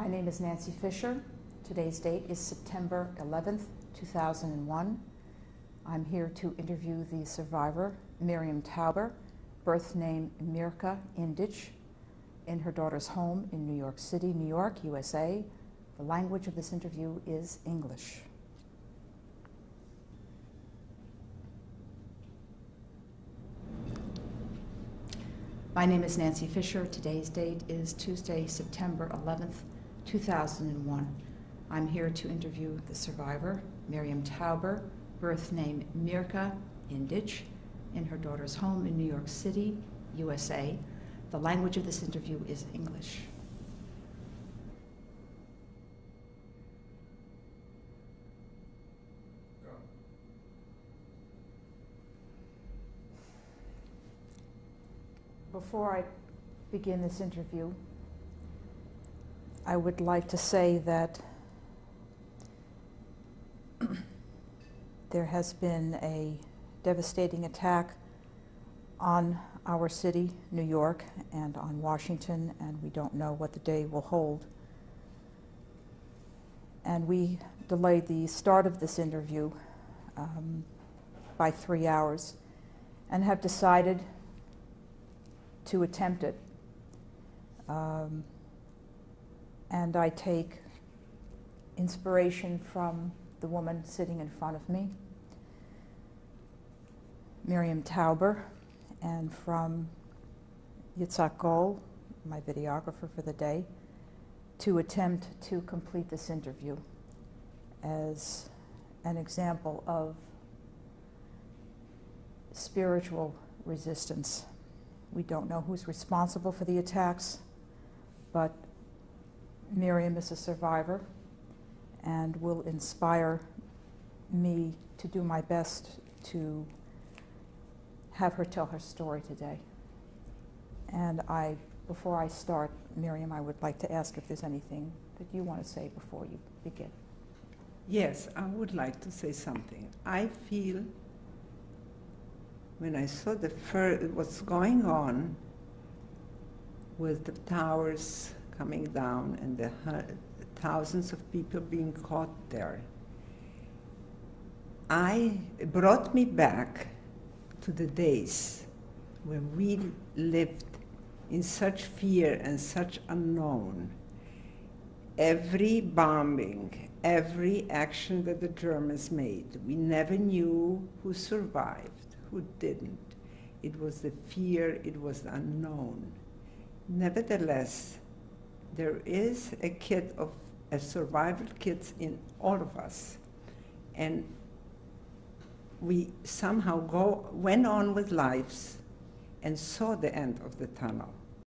My name is Nancy Fisher. Today's date is September 11th, 2001. I'm here to interview the survivor, Miriam Tauber, birth name Mirka Indich, in her daughter's home in New York City, New York, USA. The language of this interview is English. My name is Nancy Fisher. Today's date is Tuesday, September 11th, 2001. I'm here to interview the survivor, Miriam Tauber, birth name Mirka Indich, in her daughter's home in New York City, USA. The language of this interview is English. Before I begin this interview, I would like to say that there has been a devastating attack on our city, New York, and on Washington, and we don't know what the day will hold. And we delayed the start of this interview um, by three hours and have decided to attempt it. Um, and I take inspiration from the woman sitting in front of me, Miriam Tauber, and from Yitzhak Gold, my videographer for the day, to attempt to complete this interview as an example of spiritual resistance. We don't know who's responsible for the attacks, but Miriam is a survivor and will inspire me to do my best to have her tell her story today. And I, before I start, Miriam, I would like to ask if there's anything that you want to say before you begin. Yes, I would like to say something. I feel when I saw the first, what's going on with the towers coming down and the thousands of people being caught there, I brought me back to the days when we lived in such fear and such unknown. Every bombing, every action that the Germans made, we never knew who survived who didn't. It was the fear, it was the unknown. Nevertheless, there is a kit of a survival kit in all of us. And we somehow go, went on with lives and saw the end of the tunnel.